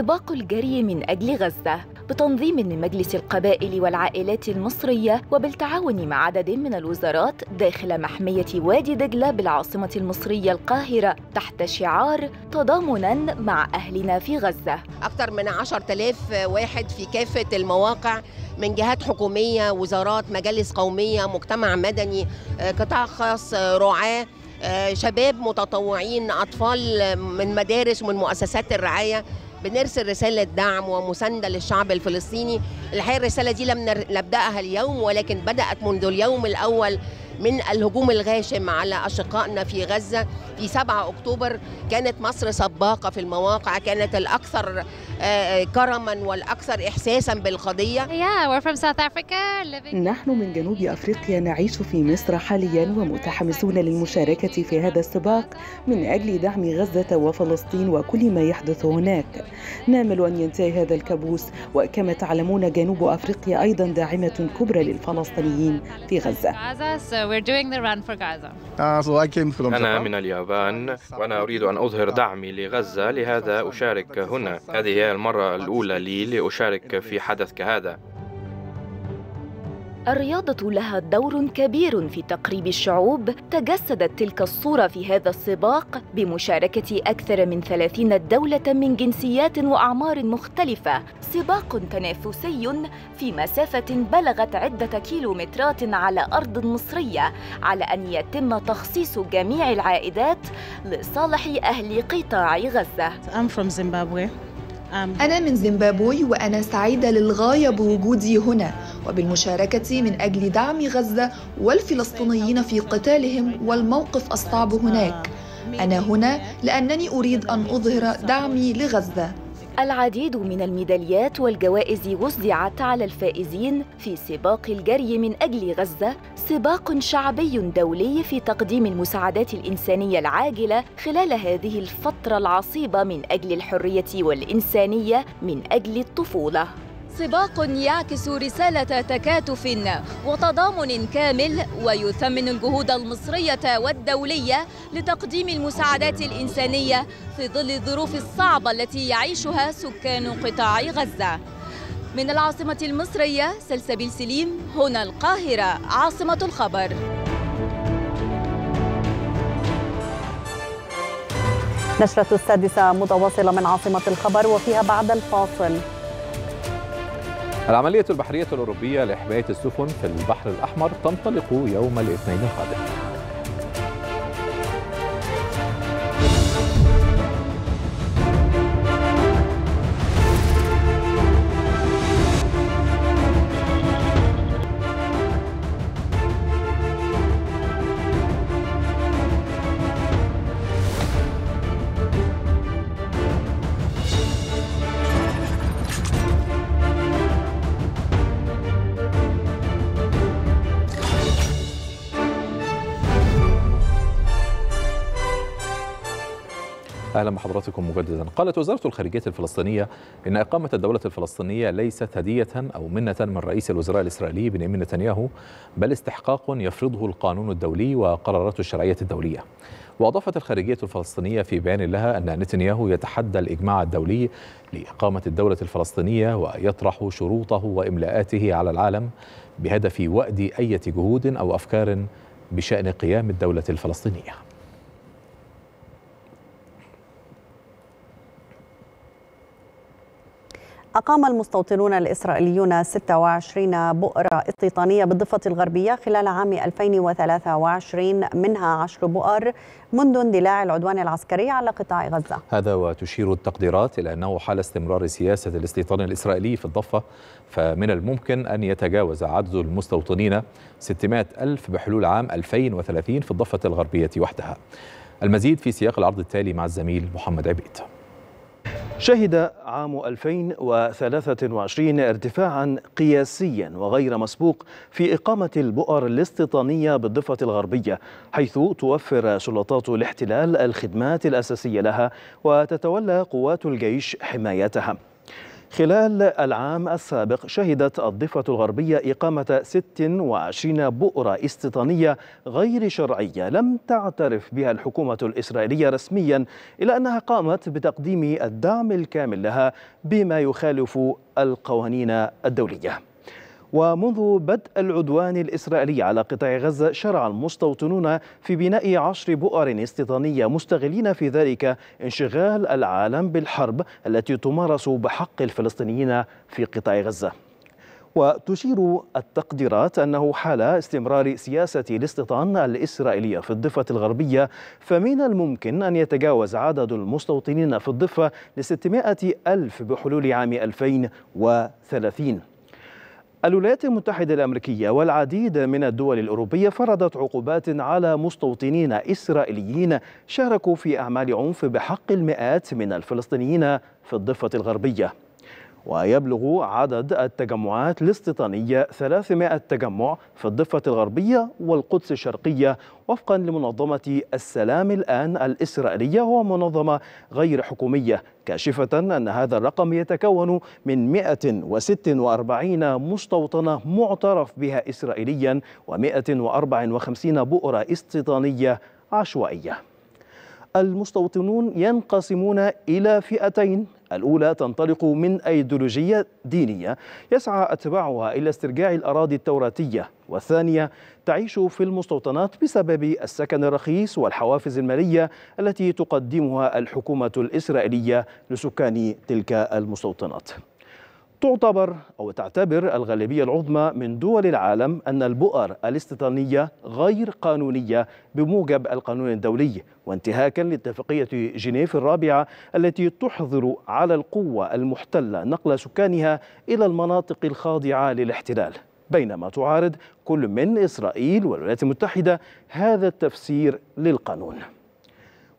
سباق الجري من أجل غزة بتنظيم من مجلس القبائل والعائلات المصرية وبالتعاون مع عدد من الوزارات داخل محمية وادي دجلة بالعاصمة المصرية القاهرة تحت شعار تضامناً مع أهلنا في غزة. أكثر من 10000 واحد في كافة المواقع من جهات حكومية وزارات مجالس قومية مجتمع مدني قطاع خاص رعاة شباب متطوعين أطفال من مدارس ومن مؤسسات الرعاية. بنرسل رسالة دعم ومساندة للشعب الفلسطيني. الحقيقة الرسالة دي لم نبدأها اليوم ولكن بدأت منذ اليوم الأول من الهجوم الغاشم على أشقائنا في غزة. في 7 أكتوبر كانت مصر سباقة في المواقع كانت الأكثر كرما والأكثر إحساسا بالقضية. نحن من جنوب أفريقيا نعيش في مصر حاليا ومتحمسون للمشاركة في هذا السباق من أجل دعم غزة وفلسطين وكل ما يحدث هناك. نامل أن ينتهي هذا الكابوس وكما تعلمون جنوب أفريقيا أيضا داعمة كبرى للفلسطينيين في غزة. أنا من اليابان. وأنا أريد أن أظهر دعمي لغزة لهذا أشارك هنا. هذه هي المرة الأولى لي لأشارك في حدث كهذا. الرياضة لها دور كبير في تقريب الشعوب تجسدت تلك الصورة في هذا السباق بمشاركة أكثر من ثلاثين دولة من جنسيات وأعمار مختلفة سباق تنافسي في مسافة بلغت عدة كيلومترات على أرض مصرية على أن يتم تخصيص جميع العائدات لصالح أهل قطاع غزة I'm from Zimbabwe. أنا من زيمبابوي وأنا سعيدة للغاية بوجودي هنا وبالمشاركة من أجل دعم غزة والفلسطينيين في قتالهم والموقف الصعب هناك. أنا هنا لأنني أريد أن أظهر دعمي لغزة. العديد من الميداليات والجوائز وزعت على الفائزين في سباق الجري من أجل غزة سباق شعبي دولي في تقديم المساعدات الإنسانية العاجلة خلال هذه الفترة العصيبة من أجل الحرية والإنسانية من أجل الطفولة. سباق يعكس رسالة تكاتف وتضامن كامل ويثمن الجهود المصرية والدولية لتقديم المساعدات الإنسانية في ظل الظروف الصعبة التي يعيشها سكان قطاع غزة. من العاصمة المصرية سلسبيل سليم هنا القاهرة عاصمة الخبر. نشرة السادسة متواصلة من عاصمة الخبر وفيها بعد الفاصل العملية البحرية الأوروبية لحماية السفن في البحر الأحمر تنطلق يوم الاثنين القادم. أهلا بحضراتكم مجددا. قالت وزارة الخارجية الفلسطينية إن إقامة الدولة الفلسطينية ليست هدية أو منة من رئيس الوزراء الإسرائيلي بنيامين نتنياهو بل استحقاق يفرضه القانون الدولي وقرارات الشرعية الدولية. وأضافت الخارجية الفلسطينية في بيان لها أن نتنياهو يتحدى الإجماع الدولي لإقامة الدولة الفلسطينية ويطرح شروطه وإملاءاته على العالم بهدف وأد أي جهود أو أفكار بشأن قيام الدولة الفلسطينية. أقام المستوطنون الإسرائيليون 26 بؤرة استيطانية بالضفة الغربية خلال عام 2023 منها 10 بؤر منذ اندلاع العدوان العسكري على قطاع غزة. هذا وتشير التقديرات إلى أنه حال استمرار سياسة الاستيطان الإسرائيلي في الضفة فمن الممكن أن يتجاوز عدد المستوطنين 600 ألف بحلول عام 2030 في الضفة الغربية وحدها. المزيد في سياق العرض التالي مع الزميل محمد عبيد. شهد عام 2023 ارتفاعا قياسيا وغير مسبوق في إقامة البؤر الاستيطانية بالضفة الغربية حيث توفر سلطات الاحتلال الخدمات الأساسية لها وتتولى قوات الجيش حمايتها. خلال العام السابق شهدت الضفة الغربية إقامة 26 بؤرة استيطانية غير شرعية لم تعترف بها الحكومة الإسرائيلية رسميا إلا أنها قامت بتقديم الدعم الكامل لها بما يخالف القوانين الدولية. ومنذ بدء العدوان الإسرائيلي على قطاع غزة شرع المستوطنون في بناء عشر بؤر استيطانية مستغلين في ذلك انشغال العالم بالحرب التي تمارس بحق الفلسطينيين في قطاع غزة. وتشير التقديرات أنه حال استمرار سياسة الاستيطان الإسرائيلية في الضفة الغربية فمن الممكن أن يتجاوز عدد المستوطنين في الضفة ل 600 ألف بحلول عام 2030 الولايات المتحدة الأمريكية والعديد من الدول الأوروبية فرضت عقوبات على مستوطنين إسرائيليين شاركوا في أعمال عنف بحق المئات من الفلسطينيين في الضفة الغربية. ويبلغ عدد التجمعات الاستيطانية 300 تجمع في الضفة الغربية والقدس الشرقية وفقا لمنظمة السلام الآن الإسرائيلية ومنظمة غير حكومية كاشفة أن هذا الرقم يتكون من 146 مستوطنة معترف بها إسرائيليا و154 بؤرة استيطانية عشوائية. المستوطنون ينقسمون إلى فئتين الأولى تنطلق من أيديولوجية دينية يسعى أتباعها إلى استرجاع الأراضي التوراتية والثانية تعيش في المستوطنات بسبب السكن الرخيص والحوافز المالية التي تقدمها الحكومة الإسرائيلية لسكان تلك المستوطنات. تعتبر أو تعتبر الغالبية العظمى من دول العالم أن البؤر الاستيطانية غير قانونية بموجب القانون الدولي وانتهاكا لاتفاقية جنيف الرابعة التي تحظر على القوة المحتلة نقل سكانها إلى المناطق الخاضعة للاحتلال. بينما تعارض كل من إسرائيل والولايات المتحدة هذا التفسير للقانون.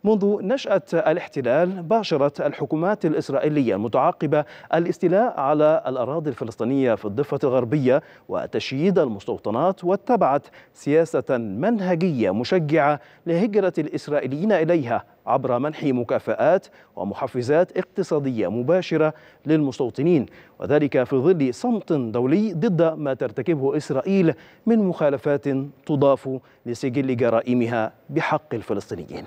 منذ نشأة الاحتلال باشرت الحكومات الإسرائيلية المتعاقبة الاستيلاء على الأراضي الفلسطينية في الضفة الغربية وتشييد المستوطنات واتبعت سياسة منهجية مشجعة لهجرة الإسرائيليين إليها عبر منح مكافآت ومحفزات اقتصادية مباشرة للمستوطنين. وذلك في ظل صمت دولي ضد ما ترتكبه إسرائيل من مخالفات تضاف لسجل جرائمها بحق الفلسطينيين.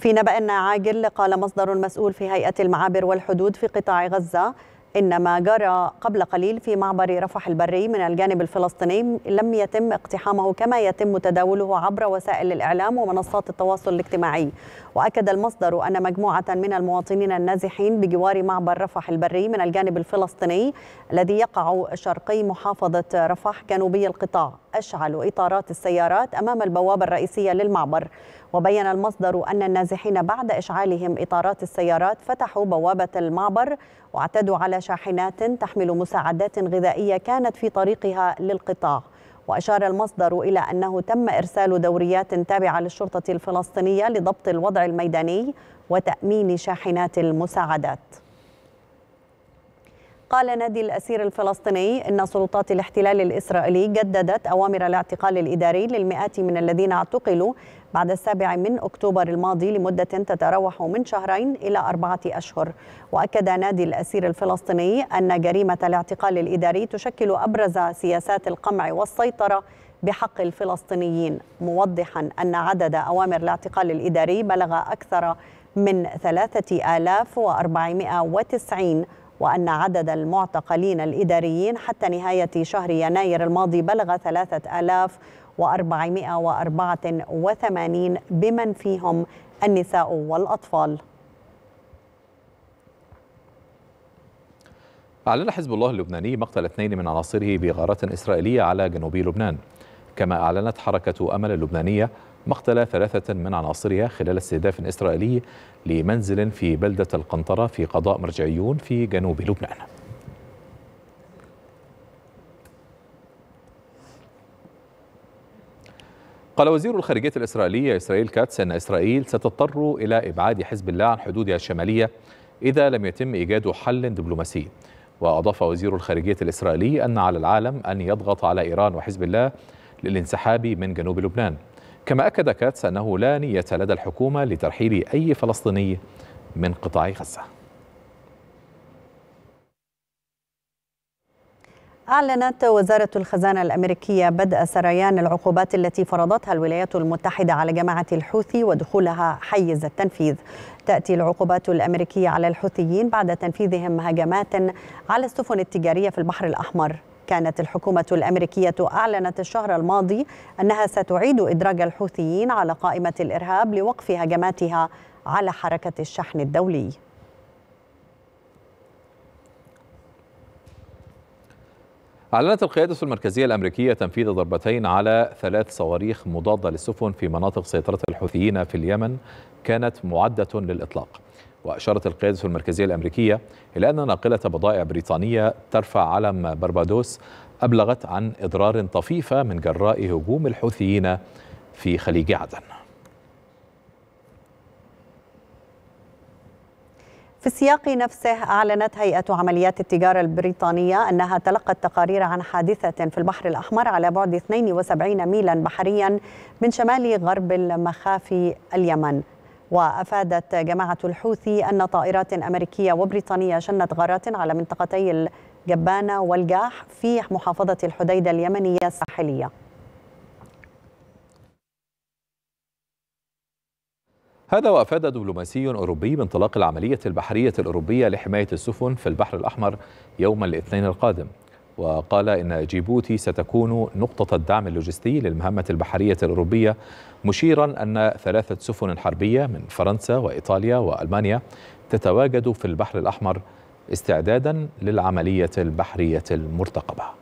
في نبأ عاجل قال مصدر مسؤول في هيئة المعابر والحدود في قطاع غزة. إن ما جرى قبل قليل في معبر رفح البري من الجانب الفلسطيني لم يتم اقتحامه كما يتم تداوله عبر وسائل الإعلام ومنصات التواصل الاجتماعي. وأكد المصدر أن مجموعة من المواطنين النازحين بجوار معبر رفح البري من الجانب الفلسطيني الذي يقع شرقي محافظة رفح جنوبي القطاع. أشعلوا إطارات السيارات أمام البوابة الرئيسية للمعبر. وبين المصدر أن النازحين بعد إشعالهم إطارات السيارات فتحوا بوابة المعبر واعتدوا على شاحنات تحمل مساعدات غذائية كانت في طريقها للقطاع. وأشار المصدر إلى أنه تم إرسال دوريات تابعة للشرطة الفلسطينية لضبط الوضع الميداني وتأمين شاحنات المساعدات. قال نادي الأسير الفلسطيني إن سلطات الاحتلال الإسرائيلي جددت أوامر الاعتقال الإداري للمئات من الذين اعتقلوا بعد السابع من أكتوبر الماضي لمدة تتراوح من شهرين إلى أربعة أشهر. وأكد نادي الأسير الفلسطيني أن جريمة الاعتقال الإداري تشكل أبرز سياسات القمع والسيطرة بحق الفلسطينيين موضحا أن عدد أوامر الاعتقال الإداري بلغ أكثر من 3490 وأن عدد المعتقلين الإداريين حتى نهاية شهر يناير الماضي بلغ 3484 بمن فيهم النساء والأطفال. أعلن حزب الله اللبناني مقتل اثنين من عناصره بغارات إسرائيلية على جنوب لبنان. كما أعلنت حركة أمل اللبنانية مقتل ثلاثة من عناصرها خلال استهداف إسرائيلي لمنزل في بلدة القنطرة في قضاء مرجعيون في جنوب لبنان. قال وزير الخارجية الإسرائيلي إسرائيل كاتس أن إسرائيل ستضطر إلى إبعاد حزب الله عن حدودها الشمالية إذا لم يتم إيجاد حل دبلوماسي. وأضاف وزير الخارجية الإسرائيلي أن على العالم أن يضغط على إيران وحزب الله للانسحاب من جنوب لبنان. كما أكد كاتس أنه لا نية لدى الحكومة لترحيل أي فلسطيني من قطاع غزة. أعلنت وزارة الخزانة الأمريكية بدء سريان العقوبات التي فرضتها الولايات المتحدة على جماعة الحوثي ودخولها حيز التنفيذ. تأتي العقوبات الأمريكية على الحوثيين بعد تنفيذهم هجمات على السفن التجارية في البحر الأحمر. كانت الحكومة الأمريكية أعلنت الشهر الماضي أنها ستعيد إدراج الحوثيين على قائمة الإرهاب لوقف هجماتها على حركة الشحن الدولي. أعلنت القيادة المركزية الأمريكية تنفيذ ضربتين على ثلاث صواريخ مضادة للسفن في مناطق سيطرة الحوثيين في اليمن كانت معدة للإطلاق. وأشارت القيادة المركزية الأمريكية إلى أن ناقلة بضائع بريطانية ترفع علم بربادوس أبلغت عن إضرار طفيفة من جراء هجوم الحوثيين في خليج عدن. في السياق نفسه أعلنت هيئة عمليات التجارة البريطانية أنها تلقت تقارير عن حادثة في البحر الأحمر على بعد 72 ميلا بحريا من شمال غرب المخافي اليمن. وأفادت جماعة الحوثي أن طائرات أمريكية وبريطانية شنت غارات على منطقتي الجبانة والجاح في محافظة الحديدة اليمنية الساحلية. هذا وأفاد دبلوماسي أوروبي بانطلاق العملية البحرية الأوروبية لحماية السفن في البحر الأحمر يوم الاثنين القادم. وقال إن جيبوتي ستكون نقطة الدعم اللوجستي للمهمة البحرية الأوروبية مشيرا أن ثلاثة سفن حربية من فرنسا وإيطاليا وألمانيا تتواجد في البحر الأحمر استعدادا للعملية البحرية المرتقبة.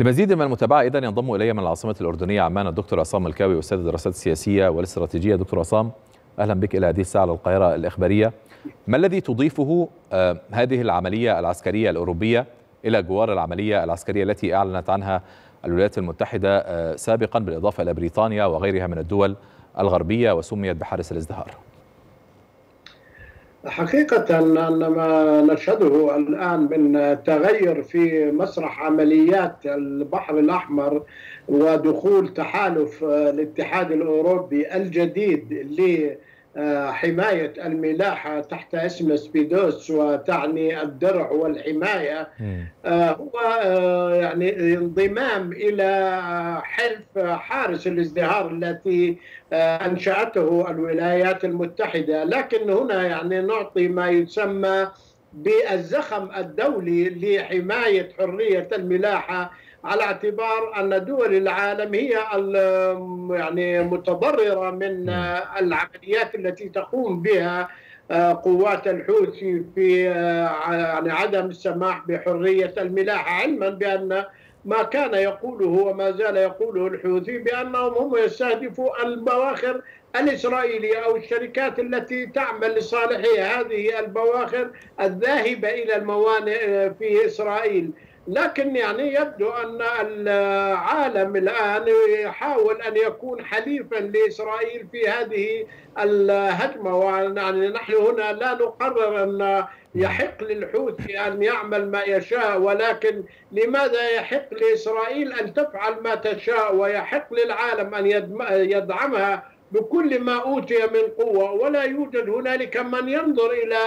لمزيد من المتابعة إذا ينضم إلي من العاصمة الأردنية عمان الدكتور عصام الكاوي أستاذ الدراسات السياسية والاستراتيجية. دكتور عصام أهلا بك إلى هذه الساعة القاهرة الإخبارية. ما الذي تضيفه آه هذه العملية العسكرية الأوروبية إلى جوار العملية العسكرية التي أعلنت عنها الولايات المتحدة آه سابقا بالإضافة إلى بريطانيا وغيرها من الدول الغربية وسميت بحارس الازدهار؟ حقيقة أن ما نشهده الآن من تغير في مسرح عمليات البحر الأحمر ودخول تحالف الاتحاد الأوروبي الجديد لحماية الملاحة تحت اسم سبيدوس وتعني الدرع والحماية. هو يعني انضمام إلى حلف حارس الازدهار التي أنشأته الولايات المتحدة. لكن هنا يعني نعطي ما يسمى بالزخم الدولي لحماية حرية الملاحة. على اعتبار أن دول العالم هي يعني متضررة من العمليات التي تقوم بها قوات الحوثي في يعني عدم السماح بحرية الملاحة علما بأن ما كان يقوله وما زال يقوله الحوثي بأنهم هم يستهدفوا البواخر الإسرائيلية أو الشركات التي تعمل لصالح هذه البواخر الذاهبة إلى الموانئ في إسرائيل. لكن يعني يبدو أن العالم الآن يحاول أن يكون حليفا لإسرائيل في هذه الهجمة. ويعني نحن هنا لا نقرر أن يحق للحوثي أن يعمل ما يشاء ولكن لماذا يحق لإسرائيل أن تفعل ما تشاء؟ ويحق للعالم أن يدعمها بكل ما أوتي من قوة. ولا يوجد هنالك من ينظر إلى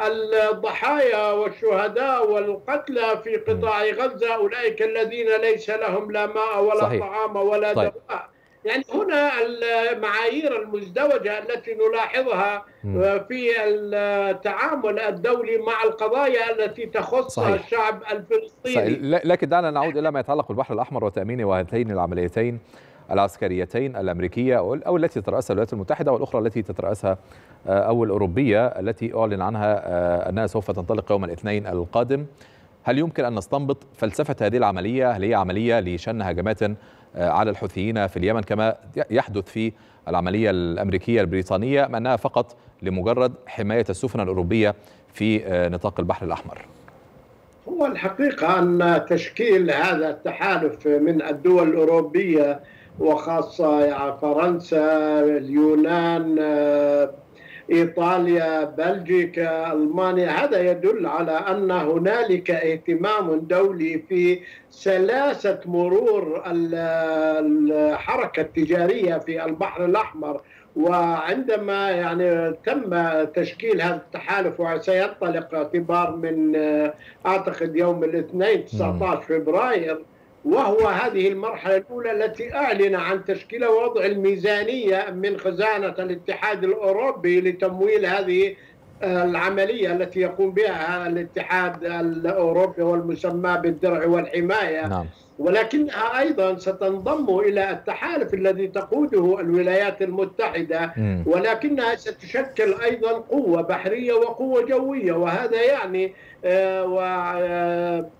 الضحايا والشهداء والقتلى في قطاع غزة أولئك الذين ليس لهم لا ماء ولا صحيح. طعام ولا طيب. دواء يعني هنا المعايير المزدوجة التي نلاحظها في التعامل الدولي مع القضايا التي تخص صحيح. الشعب الفلسطيني صحيح. لكن دعنا نعود إلى ما يتعلق بالبحر الأحمر وتأمين وهاتين العمليتين العسكريتين الأمريكية أو التي تترأسها الولايات المتحدة والأخرى التي تترأسها أو الأوروبية التي أعلن عنها أنها سوف تنطلق يوم الاثنين القادم. هل يمكن أن نستنبط فلسفة هذه العملية؟ هل هي عملية لشن هجمات على الحوثيين في اليمن كما يحدث في العملية الأمريكية البريطانية ام أنها فقط لمجرد حماية السفن الأوروبية في نطاق البحر الأحمر؟ هو الحقيقة أن تشكيل هذا التحالف من الدول الأوروبية وخاصة يعني فرنسا اليونان إيطاليا بلجيكا ألمانيا. هذا يدل على أن هنالك اهتمام دولي في سلاسة مرور الحركة التجارية في البحر الأحمر. وعندما يعني تم تشكيل هذا التحالف وسينطلق اعتبار من أعتقد يوم الاثنين 19 فبراير وهو هذه المرحلة الأولى التي أعلن عن تشكيل ووضع الميزانية من خزانة الاتحاد الأوروبي لتمويل هذه العملية التي يقوم بها الاتحاد الأوروبي والمسمى بالدرع والحماية نعم. ولكنها أيضا ستنضم إلى التحالف الذي تقوده الولايات المتحدة ولكنها ستشكل أيضا قوة بحرية وقوة جوية وهذا يعني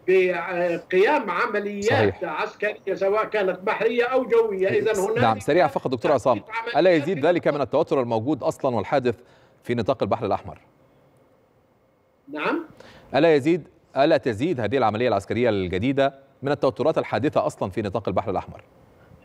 بقيام عمليات صحيح. عسكرية سواء كانت بحرية أو جوية. اذا هناك نعم سريع فقط دكتور عصام ألا يزيد ذلك من التوتر الموجود أصلا والحادث في نطاق البحر الأحمر؟ نعم؟ ألا يزيد ألا تزيد هذه العملية العسكرية الجديدة؟ من التوترات الحادثة أصلا في نطاق البحر الأحمر.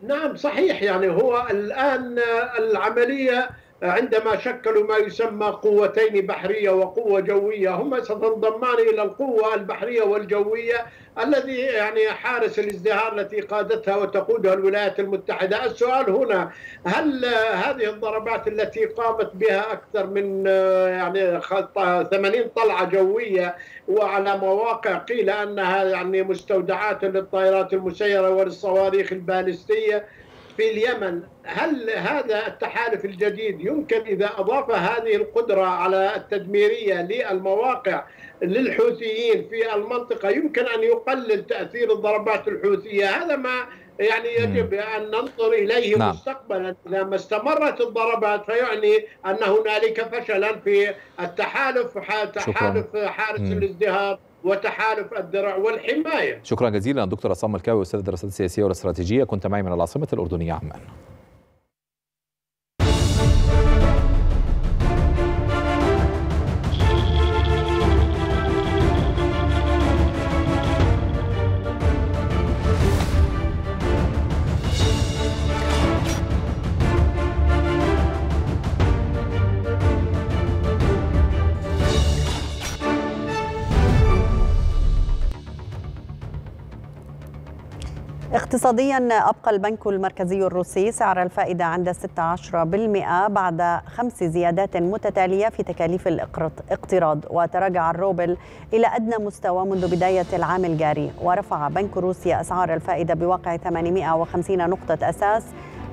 نعم صحيح. يعني هو الآن العملية عندما شكلوا ما يسمى قوتين بحرية وقوة جوية هما ستنضمان إلى القوة البحرية والجوية الذي يعني حارس الازدهار التي قادتها وتقودها الولايات المتحدة، السؤال هنا هل هذه الضربات التي قامت بها أكثر من يعني 80 طلعة جوية وعلى مواقع قيل أنها يعني مستودعات للطائرات المسيرة وللصواريخ البالستية في اليمن. هل هذا التحالف الجديد يمكن إذا أضاف هذه القدرة على التدميرية للمواقع للحوثيين في المنطقة يمكن أن يقلل تأثير الضربات الحوثية؟ هذا ما يعني يجب أن ننظر إليه نعم. مستقبلا. إذا ما استمرت الضربات فيعني أن هنالك فشلا في التحالف تحالف حارس الازدهار. وتحالف الدرع والحماية. شكرا جزيلا دكتور عصام الكاوي أستاذ الدراسات السياسيه والاستراتيجيه كنت معي من العاصمة الأردنية عمان. اقتصاديا أبقى البنك المركزي الروسي سعر الفائدة عند 16% بعد خمس زيادات متتالية في تكاليف الاقتراض. وتراجع الروبل إلى أدنى مستوى منذ بداية العام الجاري. ورفع بنك روسيا أسعار الفائدة بواقع 850 نقطة أساس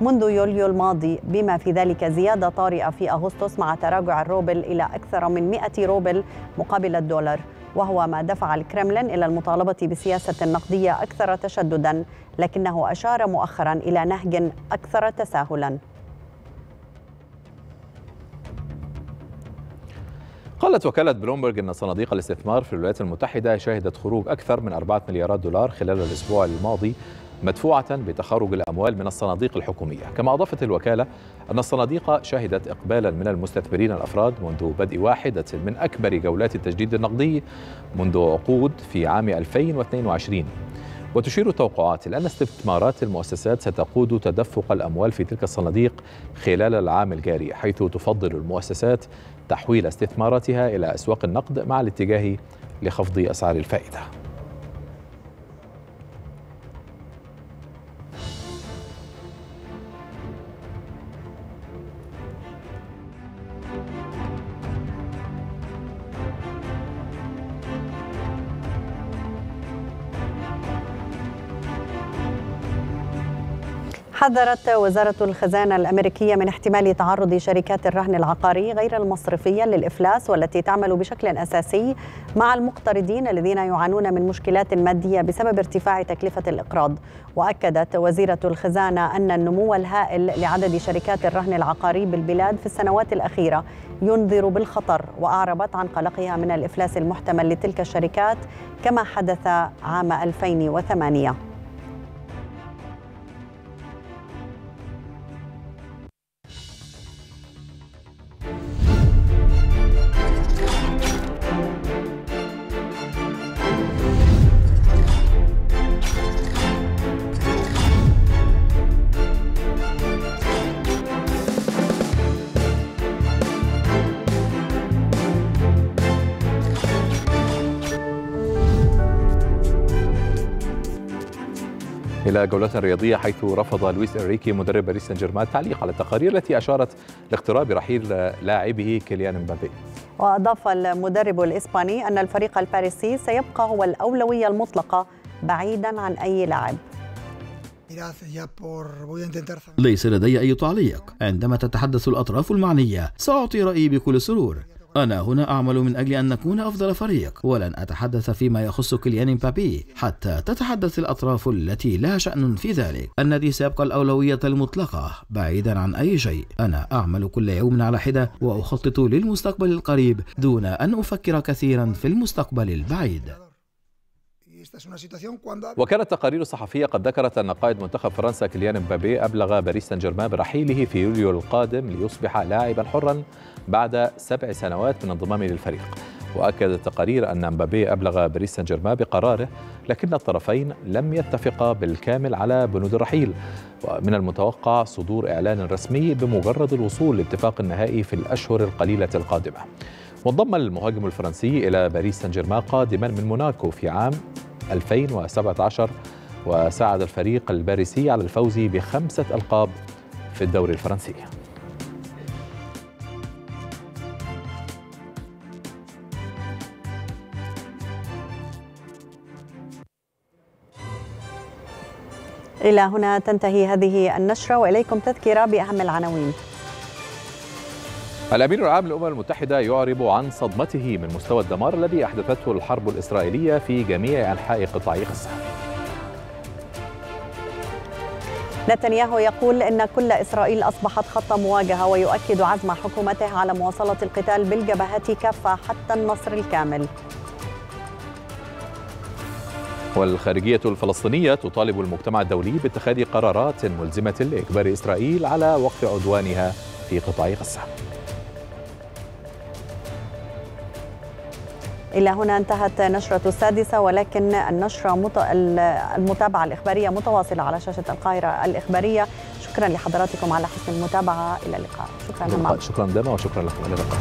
منذ يوليو الماضي بما في ذلك زيادة طارئة في أغسطس مع تراجع الروبل إلى أكثر من 100 روبل مقابل الدولار. وهو ما دفع الكرملين إلى المطالبة بسياسة نقدية أكثر تشددا لكنه أشار مؤخرا إلى نهج أكثر تساهلا. قالت وكالة بلومبرج أن صناديق الاستثمار في الولايات المتحدة شهدت خروج أكثر من أربعة مليارات دولار خلال الأسبوع الماضي مدفوعة بتخارج الأموال من الصناديق الحكومية. كما أضافت الوكالة أن الصناديق شهدت إقبالا من المستثمرين الأفراد منذ بدء واحدة من أكبر جولات التجديد النقدي منذ عقود في عام 2022 وتشير التوقعات إلى أن استثمارات المؤسسات ستقود تدفق الأموال في تلك الصناديق خلال العام الجاري حيث تفضل المؤسسات تحويل استثماراتها إلى أسواق النقد مع الاتجاه لخفض أسعار الفائدة. حذرت وزارة الخزانة الأمريكية من احتمال تعرض شركات الرهن العقاري غير المصرفية للإفلاس والتي تعمل بشكل أساسي مع المقترضين الذين يعانون من مشكلات مادية بسبب ارتفاع تكلفة الإقراض. وأكدت وزيرة الخزانة أن النمو الهائل لعدد شركات الرهن العقاري بالبلاد في السنوات الأخيرة ينذر بالخطر وأعربت عن قلقها من الإفلاس المحتمل لتلك الشركات كما حدث عام 2008 إلى جولتنا الرياضية حيث رفض لويس إنريكي مدرب باريس سان جيرمان التعليق على التقارير التي أشارت لاقتراب رحيل لاعبه كيليان مبابي. وأضاف المدرب الإسباني أن الفريق الباريسي سيبقى هو الأولوية المطلقة بعيدا عن أي لاعب. ليس لدي أي تعليق. عندما تتحدث الأطراف المعنية سأعطي رأيي بكل سرور. أنا هنا أعمل من أجل أن نكون أفضل فريق ولن أتحدث فيما يخص كيليان مبابي حتى تتحدث الأطراف التي لها شأن في ذلك. النادي سيبقى الأولوية المطلقة بعيدا عن أي شيء. أنا أعمل كل يوم على حدة وأخطط للمستقبل القريب دون أن أفكر كثيرا في المستقبل البعيد. وكانت تقارير صحفية قد ذكرت أن قائد منتخب فرنسا كيليان مبابي أبلغ باريس سان جيرمان برحيله في يوليو القادم ليصبح لاعبا حرا بعد سبع سنوات من انضمامه للفريق. وأكدت التقارير أن مبابي أبلغ باريس سان جيرمان بقراره لكن الطرفين لم يتفقا بالكامل على بنود الرحيل. ومن المتوقع صدور إعلان رسمي بمجرد الوصول لاتفاق النهائي في الأشهر القليلة القادمة. وانضم المهاجم الفرنسي إلى باريس سان جيرمان قادما من موناكو في عام 2017 وساعد الفريق الباريسي على الفوز بخمسة ألقاب في الدوري الفرنسي. إلى هنا تنتهي هذه النشرة وإليكم تذكرة بأهم العناوين. الأمين العام للأمم المتحدة يعرب عن صدمته من مستوى الدمار الذي أحدثته الحرب الإسرائيلية في جميع أنحاء قطاع غزة. نتنياهو يقول إن كل إسرائيل أصبحت خط مواجهة ويؤكد عزم حكومته على مواصلة القتال بالجبهات كافة حتى النصر الكامل. والخارجية الفلسطينية تطالب المجتمع الدولي باتخاذ قرارات ملزمة لإجبار إسرائيل على وقف عدوانها في قطاع غزة. إلى هنا انتهت نشرة السادسة ولكن النشرة مت... المتابعة الإخبارية متواصلة على شاشة القاهرة الإخبارية. شكرا لحضراتكم على حسن المتابعة. إلى اللقاء. شكرا شكرا دما وشكرا لكم. إلى اللقاء.